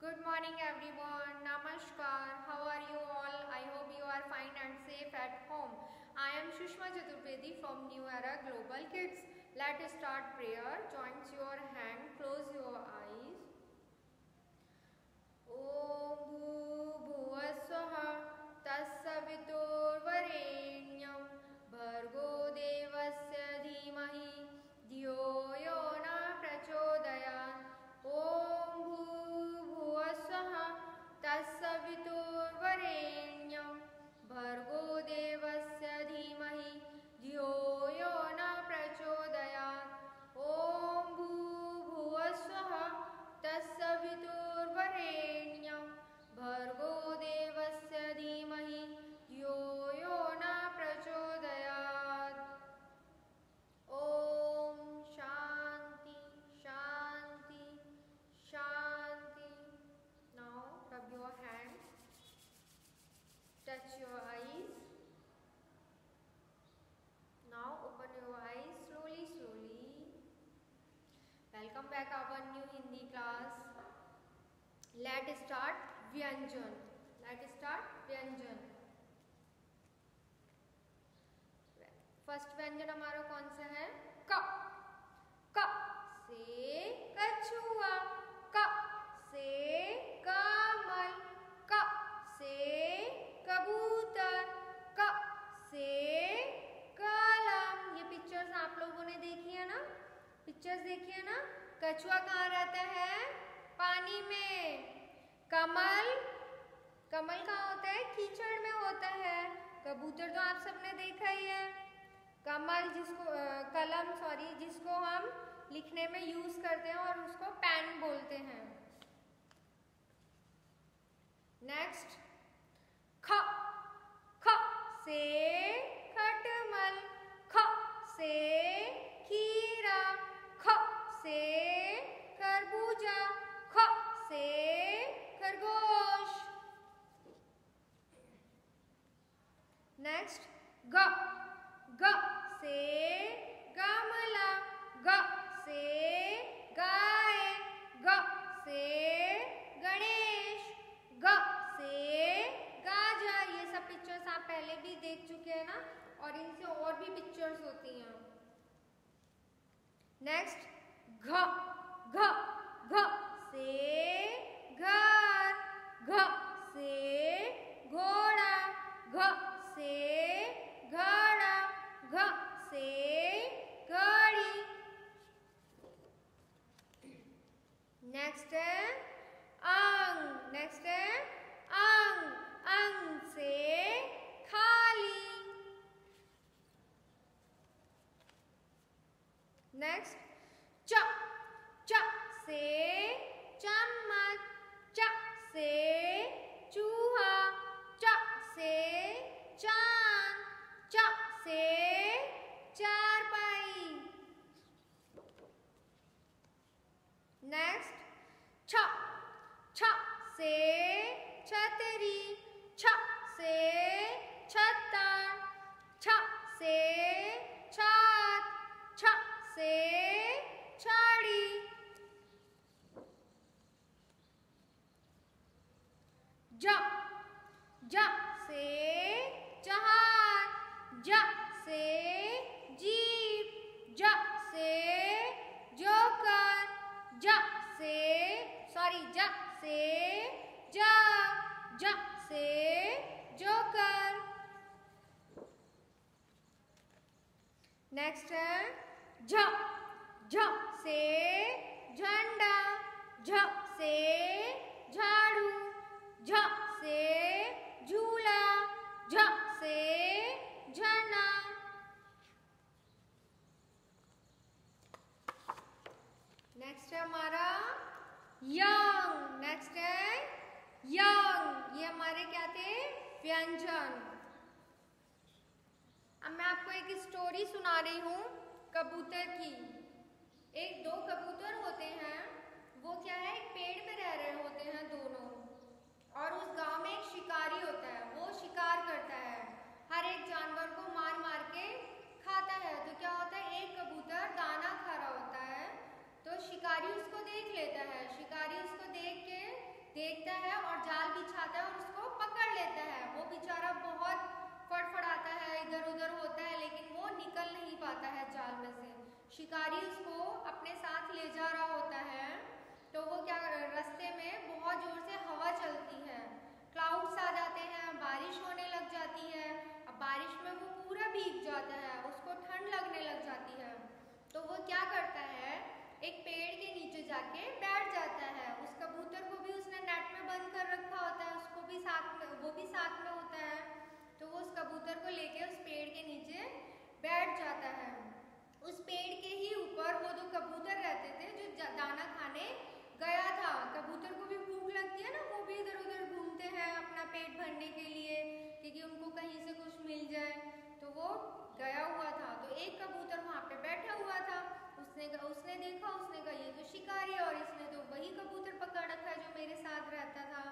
Good morning everyone. Namaskar. How are you all? I hope you are fine and safe at home. I am Shushma Chaturvedi from New Era Global Kids. Let us start prayer. Join your hand. Close your eyes. Let's start व्यंजन let start व्यंजन first व्यंजन हमारा कौन सा है? क क से कछुआ. क से कमल. क से कबूतर. क से कलम. ये पिक्चर्स आप लोगों ने देखी है ना? पिक्चर्स देखी है ना? कछुआ कहाँ रहता है? पानी में। कमल कमल कहाँ होता है? कीचड़ में होता है। कबूतर तो आप सबने देखा ही है। कमल जिसको कलम सॉरी जिसको हम लिखने में यूज़ करते हैं और उसको पेन बोलते हैं। नेक्स्ट ख ख से खटमल, ख से खीरा, ख से खरबूजा। ख से खरगोश। नेक्स्ट ग ग से गमला। ग से गाय ग से गणेश ग से गाजर ये सब पिक्चर्स आप पहले भी देख चुके हैं ना और इनसे और भी पिक्चर्स होती हैं नेक्स्ट घ घ घ से घर घ से घोड़ा घ से घड़ा घ से घड़ी नेक्स्ट है अंग नेक्स्ट है अंग अंग से खाली नेक्स्ट च च से चम्मच च से चूहा च से चाँद च से चारपाई नेक्स्ट छ छ से छतरी छ से छत्ता छ से छत छ से छड़ी ज ज से जहाज़ ज से जीप, ज से जोकर, ज से सॉरी ज से जग, ज से जोकर। नेक्स्ट है झ झ से झंडा झ से झाड़ू। झ से झूला, झ से झरना नेक्स्ट है हमारा यंग नेक्स्ट है यंग। ये हमारे क्या थे? व्यंजन। अब मैं आपको एक स्टोरी सुना रही हूँ, कबूतर की। एक दो कबूतर होते हैं, वो क्या है? एक पेड़ और उस गाँव में एक शिकारी होता है, वो शिकार करता है। हर एक जानवर को मार मार के खाता है। तो क्या होता है, एक कबूतर दाना खा रहा होता है तो शिकारी उसको देख लेता है। शिकारी उसको देख के देखता है और जाल बिछाता है और उसको पकड़ लेता है। वो बेचारा बहुत फड़फड़ाता है, इधर उधर होता है, लेकिन वो निकल नहीं पाता है जाल में से। शिकारी उसको अपने साथ ले जा रहा होता है। तो वो क्या रास्ते में बहुत ज़ोर से हवा चलती है। क्लाउड्स आ जाते हैं, बारिश होने लग जाती है। अब बारिश में वो पूरा भीग जाता है, उसको ठंड लगने लग जाती है। तो वो क्या करता है? एक पेड़ के नीचे जाके बैठ जाता है। उस कबूतर को भी उसने नेट में बंद कर रखा होता है, उसको भी साथ में, वो भी साथ में होता है। तो वो उस कबूतर को लेके उस पेड़ के नीचे बैठ जाता है। उस पेड़ के ही ऊपर वो दो कबूतर रहते थे जो, दाना खाने गया था। कबूतर को भी भूख लगती है ना, वो भी इधर उधर घूमते हैं अपना पेट भरने के लिए, क्योंकि उनको कहीं से कुछ मिल जाए। तो वो गया हुआ था। तो एक कबूतर वहाँ पे बैठा हुआ था। उसने उसने देखा, उसने कहा, ये तो शिकारी और इसने तो वही कबूतर पकड़ रखा है जो मेरे साथ रहता था।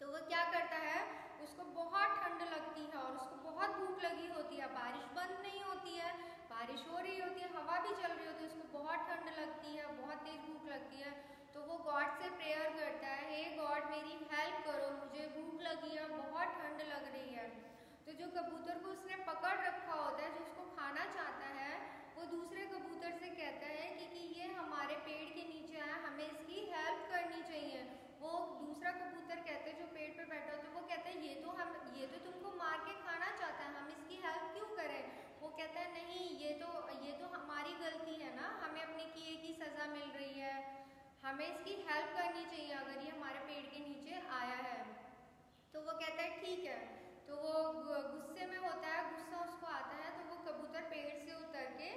तो वो क्या करता है, उसको बहुत ठंड लगती है और उसको बहुत भूख लगी होती है। बारिश बंद नहीं होती है, बारिश हो रही होती है, हवा भी चल रही होती है, उसको बहुत ठंड लगती है, बहुत तेज़ भूख लगती है। तो वो गॉड से प्रेयर करता है हे गॉड मेरी हेल्प करो मुझे भूख लगी है बहुत ठंड लग रही है। तो जो कबूतर को उसने पकड़ रखा होता है जो उसको खाना चाहता है वो दूसरे कबूतर से कहता है कि, कि ये हमारे पेड़ के नीचे है हमें इसकी हेल्प करनी चाहिए। वो दूसरा कबूतर कहते हैं जो पेड़ पे बैठा होता है वो कहता है ये तो हम ये तो तुमको मार के खाना चाहता है हम इसकी हेल्प क्यों करें? वो कहता है नहीं ये तो ये तो हमारी गलती है ना हमें अपने किए की सज़ा मिल रही है। हमें इसकी हेल्प करनी चाहिए अगर ये हमारे पेड़ के नीचे आया है। तो वो कहता है ठीक है। तो वो गुस्से में होता है गुस्सा उसको आता है तो वो कबूतर पेड़ से उतर के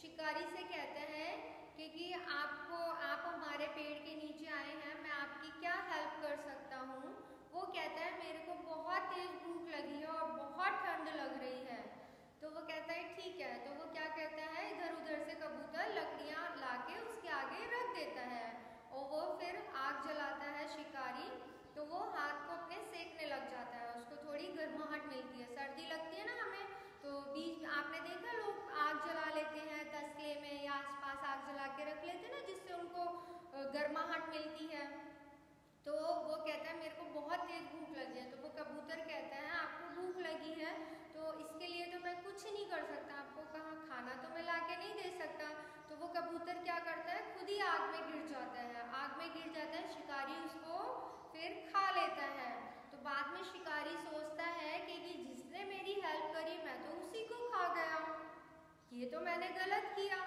शिकारी से कहते हैं कि, कि आपको आप हमारे पेड़ के नीचे आए हैं मैं आपकी क्या हेल्प कर सकता हूँ? वो कहता है मेरे को बहुत तेज़ भूख लगी है और बहुत ठंड लग रही है। तो वो कहता है ठीक है। तो वो क्या कहता है इधर उधर से कबूतर लकड़ियाँ ला के उसके आगे रख देता है। और वो फिर आग जलाता है शिकारी तो वो हाथ को अपने सेकने लग जाता है, उसको थोड़ी गर्माहट मिलती है। सर्दी लगती है ना हमें तो बीच आपने देखा लोग आग जला लेते हैं तसले में या आसपास आग जला के रख लेते हैं ना जिससे उनको गर्माहट मिलती है तो वो कहता है मेरे को बहुत तेज भूख लगी है तो वो कबूतर कहता है आपको भूख लगी है तो इसके लिए तो मैं कुछ नहीं कर सकता आपको कहाँ खाना तो मैं ला के नहीं दे सकता तो वो कबूतर क्या करता है खुद ही आग में गिर जाता है आग में गिर जाता है शिकारी उसको फिर खा लेता है तो बाद में शिकारी सोचता है कि, कि जिसने मेरी हेल्प करी मैं तो उसी को खा गया ये तो मैंने गलत किया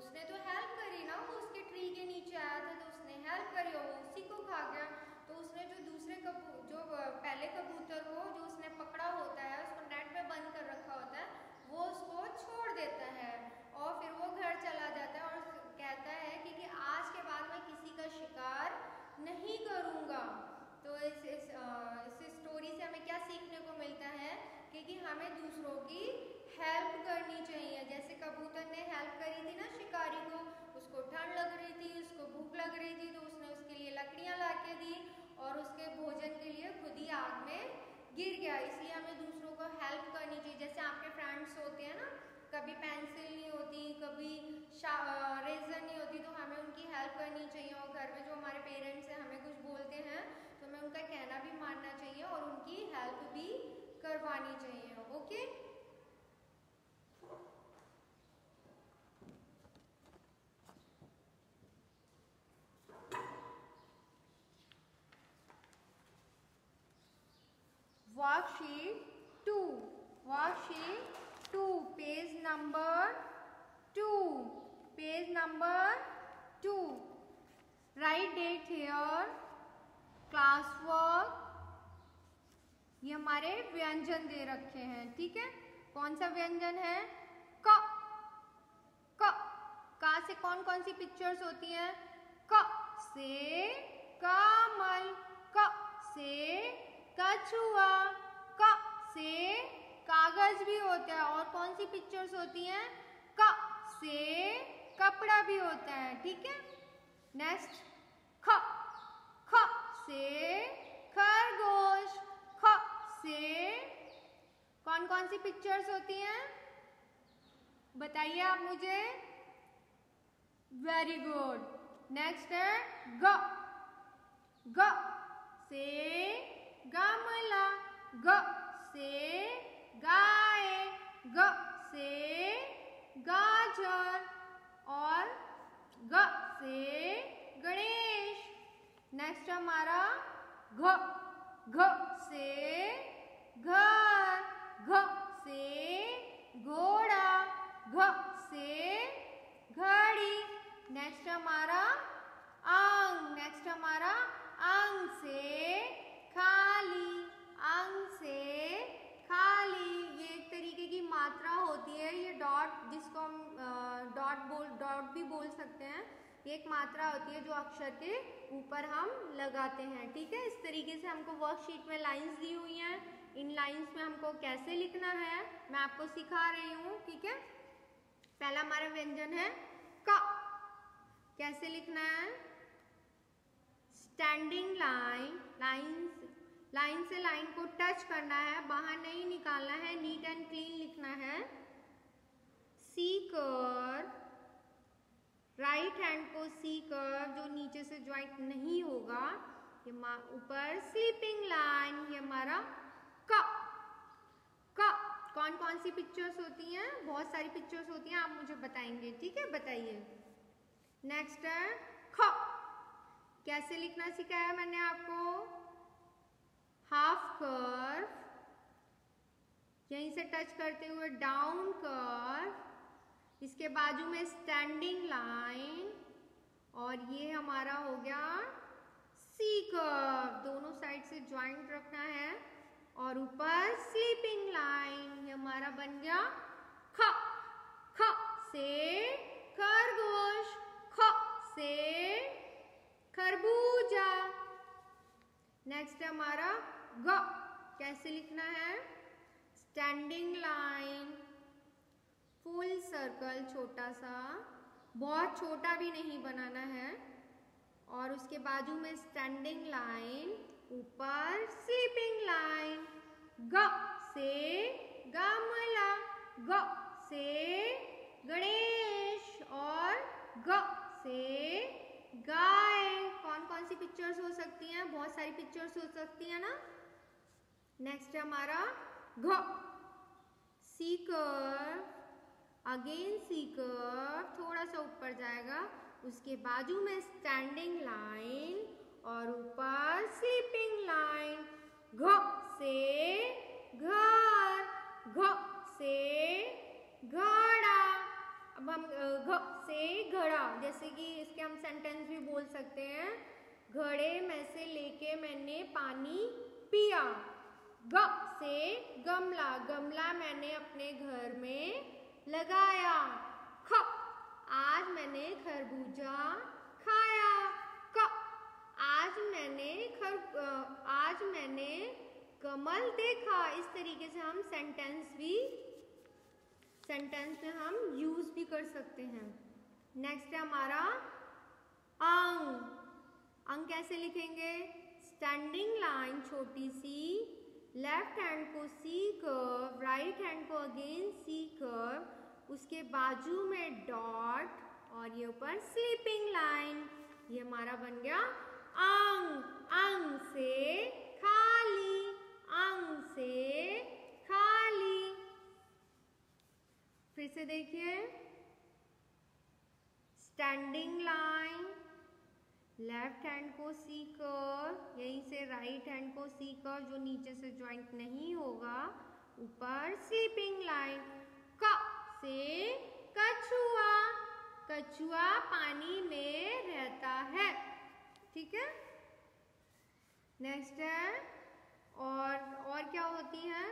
उसने तो हेल्प करी ना वो उसके ट्री के नीचे आया था तो उसने हेल्प करी और वो उसी को खा गया तो उसने जो दूसरे कबू जो पहले कबूतर को जो उसने पकड़ा होता है उसको नेट में बंद कर रखा होता है वो उसको छोड़ देता है और फिर वो घर चला जाता है और कहता है कि, कि आज के बाद मैं किसी का शिकार नहीं करूँगा तो इस इस, इस स्टोरी से हमें क्या सीखने को मिलता है कि, कि हमें दूसरों की हेल्प करनी चाहिए जैसे कबूतर ने हेल्प करी थी ना शिकारी को उसको ठंड लग रही थी उसको भूख लग रही थी तो उसने उसके लिए लकड़ियाँ ला के दी और उसके भोजन के लिए खुद ही आग में गिर गया इसलिए हमें दूसरों को हेल्प करनी चाहिए जैसे आपके फ्रेंड्स होते हैं ना कभी पेंसिल नहीं होती कभी रेजर नहीं होती तो हमें उनकी हेल्प करनी चाहिए और घर में जो हमारे पेरेंट्स हैं हमें कुछ बोलते हैं तो हमें उनका कहना भी मानना चाहिए और उनकी हेल्प भी करवानी चाहिए okay worksheet 2 worksheet 2 page number 2 page number 2 write date here. Class work ये हमारे व्यंजन दे रखे हैं, ठीक है? कौन सा व्यंजन है? क. क. का से कौन कौन सी पिक्चर्स होती हैं? क. से कमल, क. से कछुआ, क. से कागज़ भी होता है, और कौन सी पिक्चर्स होती हैं? क. से कपड़ा भी होता है, ठीक है? नेक्स्ट ख. ख से खरगोश. ख से कौन कौन सी पिक्चर्स होती हैं? बताइए आप मुझे. वेरी गुड नेक्स्ट है ग. ग से गमला. ग से गाय. ग से गाजर. और ग से गणेश। नेक्स्ट हमारा घ। घ से घर। घ से घोड़ा। घ से घड़ी। नेक्स्ट हमारा आंग नेक्स्ट हमारा मात्रा होती है जो अक्षर के ऊपर हम लगाते हैं। ठीक है? इस तरीके से हमको वर्कशीट में लाइंस दी हुई हैं। इन लाइंस में हमको कैसे लिखना है, मैं आपको सिखा रही हूँ, ठीक है? पहला हमारा व्यंजन है क। कैसे लिखना है? स्टैंडिंग लाइन लाइंस लाइन से लाइन को टच करना है, बाहर नहीं निकालना है नीट एंड क्लीन लिखना है सी कर को सी कर जो नीचे से ज्वाइंट नहीं होगा, ये ऊपर स्लीपिंग लाइन ये हमारा क क कौन कौन सी पिक्चर्स होती हैं? बहुत सारी पिक्चर्स होती हैं, आप मुझे बताएँगे, ठीक है? बताइए. नेक्स्ट है ख कैसे लिखना सिखाया मैंने आपको? हाफ़ कर्व यहीं से टच करते हुए डाउन कर्व इसके बाजू में स्टैंडिंग लाइन और ये हमारा हो गया सी कर्व दोनों साइड से ज्वाइंट रखना है और ऊपर स्लीपिंग लाइन ये हमारा बन गया ख. ख से खरगोश. ख से खरबूजा. नेक्स्ट है हमारा ग. कैसे लिखना है? स्टैंडिंग लाइन फुल सर्कल छोटा सा बहुत छोटा भी नहीं बनाना है। और उसके बाजू में स्टैंडिंग लाइन ऊपर स्लीपिंग लाइन ग से गमला, ग से गणेश और ग से गाय। कौन कौन सी पिक्चर्स हो सकती हैं? बहुत सारी पिक्चर्स हो सकती हैं ना? नेक्स्ट हमारा घ। सीकर अगेन सीकर थोड़ा सा ऊपर जाएगा। उसके बाजू में स्टैंडिंग लाइन और ऊपर स्लीपिंग लाइन घ से घर, घ से घड़ा। अब हम घ से घड़ा, जैसे कि इसके हम सेंटेंस भी बोल सकते हैं। घड़े में से लेके मैंने पानी पिया। ग से गमला गमला मैंने अपने घर में लगाया। ख आज मैंने खरबूजा खाया। क आज मैंने खर आज मैंने कमल देखा। इस तरीके से हम सेंटेंस भी सेंटेंस में हम यूज़ भी कर सकते हैं। नेक्स्ट है हमारा अंग। अंग कैसे लिखेंगे? स्टैंडिंग लाइन छोटी सी लेफ़्ट हैंड को सी राइट हैंड को अगेन सी कर्व उसके बाजू में डॉट और ये ऊपर स्लीपिंग लाइन। ये हमारा बन गया अंग अंग से खाली, अंग से खाली। फिर से देखिए। स्टैंडिंग लाइन लेफ़्ट हैंड को सीकर यहीं से राइट हैंड को सीकर जो नीचे से ज्वाइंट नहीं होगा। ऊपर स्लीपिंग लाइन, क से कछुआ। कछुआ पानी में रहता है। ठीक है? नेक्स्ट है। और और क्या होती है?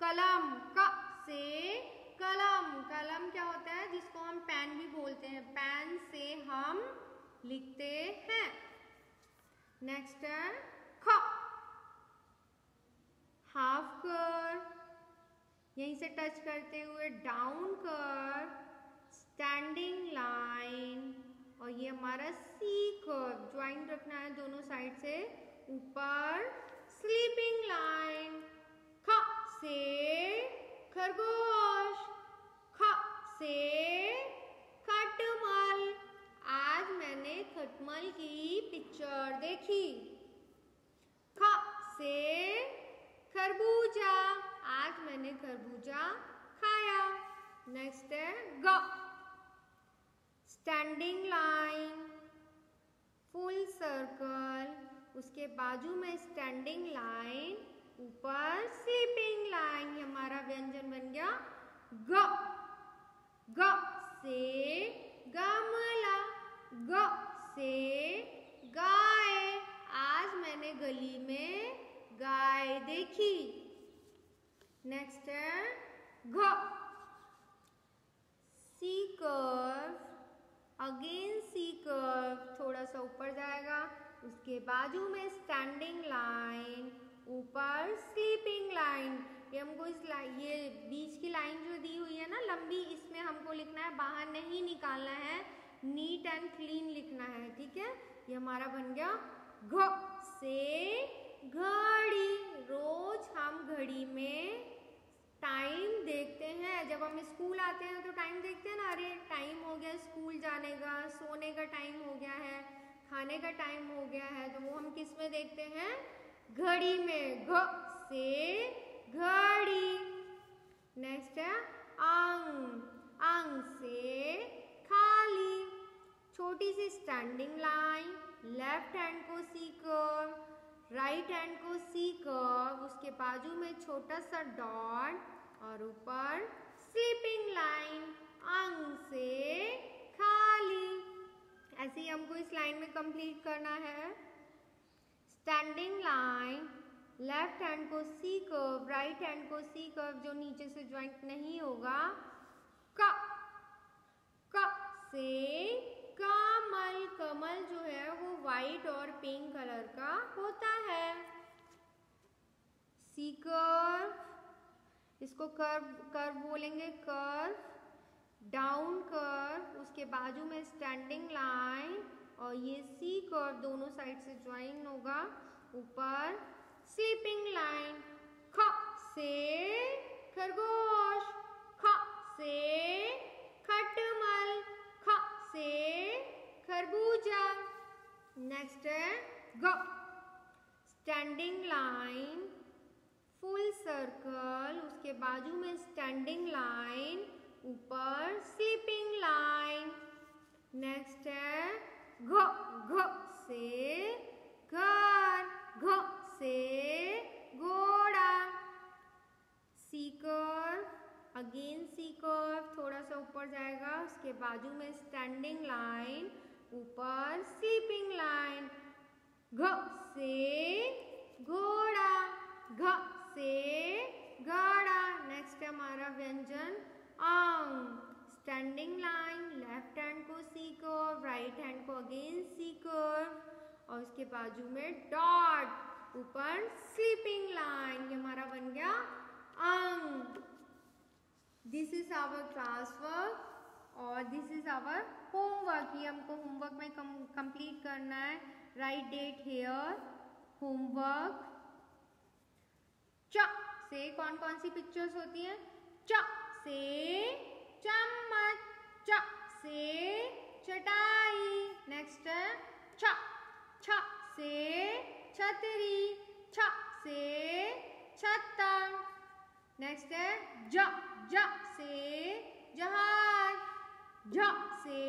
कलम, क से कलम। कलम क्या होता है? जिसको हम पेन भी बोलते हैं। पेन से हम लिखते हैं। नेक्स्ट है, ख। हाफ़ कर यहीं से टच करते हुए डाउन कर स्टैंडिंग लाइन और ये हमारा सी कर्व ज्वाइंट रखना है दोनों साइड से, ऊपर स्लीपिंग लाइन ख से खरगोश, ख से खटमल आज मैंने खटमल की पिक्चर देखी ख से खरबूजा आज मैंने खरबूजा खाया नेक्स्ट है ग स्टैंडिंग लाइन फुल सर्कल उसके बाजू में स्टैंडिंग लाइन ऊपर स्लीपिंग लाइन हमारा व्यंजन बन गया ग ग से गमला, ग से गाय। आज मैंने गली में गाय देखी। नेक्स्ट है घ। C curve again C curve थोड़ा सा ऊपर जाएगा, उसके बाजू में स्टैंडिंग लाइन ऊपर स्लीपिंग लाइन ये हमको इस लाइन ये बीच की लाइन जो दी हुई है ना, लंबी, इसमें हमको लिखना है, बाहर नहीं निकालना है नीट एंड क्लीन लिखना है, ठीक है? ये हमारा बन गया घ, से घड़ी. रोज हम घड़ी में टाइम देखते हैं। जब हम स्कूल आते हैं तो टाइम देखते हैं ना? अरे टाइम हो गया स्कूल जाने का, सोने का टाइम हो गया है। खाने का टाइम हो गया है तो वो हम किसमें देखते हैं? घड़ी में। घ से घड़ी। नेक्स्ट है, अंग। अंग से खाली। छोटी सी स्टैंडिंग लाइन लेफ़्ट हैंड को सी कर्व राइट हैंड को सी कर्व उसके बाजू में छोटा सा डॉट और ऊपर स्लीपिंग लाइन अंग से हमको इस लाइन में कंप्लीट करना है। स्टैंडिंग लाइन लेफ़्ट हैंड को सी कर्व राइट हैंड को सी कर्व जो नीचे से ज्वाइंट नहीं होगा, क क से कमल कमल जो है वो वाइट और पिंक कलर का होता है। सी कर्व इसको कर्व कर्व बोलेंगे कर्व डाउन कर्व उसके बाजू में स्टैंडिंग लाइन और ये सी कर्व दोनों साइड से ज्वाइन होगा ऊपर स्लीपिंग लाइन ख से खरगोश ख से खटमल ख से खरबूजा नेक्स्ट है ग स्टैंडिंग लाइन फुल सर्कल उसके बाजू में स्टैंडिंग लाइन ऊपर स्लीपिंग लाइन नेक्स्ट है घ घ से घर घ से घोड़ा सीकर अगेन सीकर थोड़ा सा ऊपर जाएगा उसके बाजू में स्टैंडिंग लाइन ऊपर स्लीपिंग लाइन घ से घोड़ा, घ से गाड़ा. नेक्स्ट हमारा व्यंजन, आंग. स्टैंडिंग लाइन लेफ़्ट हैंड को सी कर्व राइट हैंड को अगेन सी कर्व और उसके बाजू में डॉट ऊपर स्लीपिंग लाइन ये हमारा बन गया अंग this is our class work और दिस इज़ आवर होमवर्क ये हमको होमवर्क में कंप्लीट करना है. राइट डेट हेयर होमवर्क च से कौन कौन सी पिक्चर्स होती हैं? च से चम्मच. च से चटाई. नेक्स्ट है. छ छ से छतरी. छ से छत्ता नेक्स्ट है. ज ज से जहाज़. झ से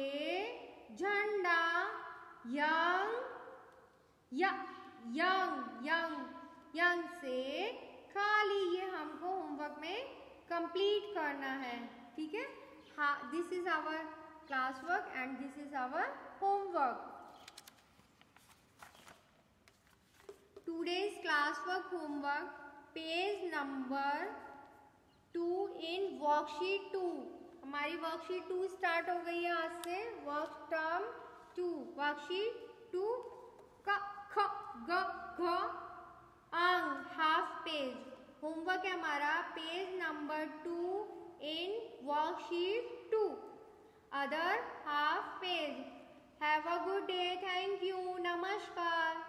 झंडा, यंग यंग यंग यंग से खाली। ये हमको होमवर्क में कंप्लीट करना है, ठीक है? हा this is our class work and this is our homework today's class work homework, page number two in worksheet two हमारी वर्कशीट टू स्टार्ट हो गई है आज से। Work term two worksheet two अंग हाफ़ पेज होमवर्क है हमारा। Page number two in worksheet two other half page have a good day thank you नमस्कार